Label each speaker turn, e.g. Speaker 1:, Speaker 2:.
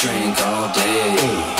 Speaker 1: drink all day.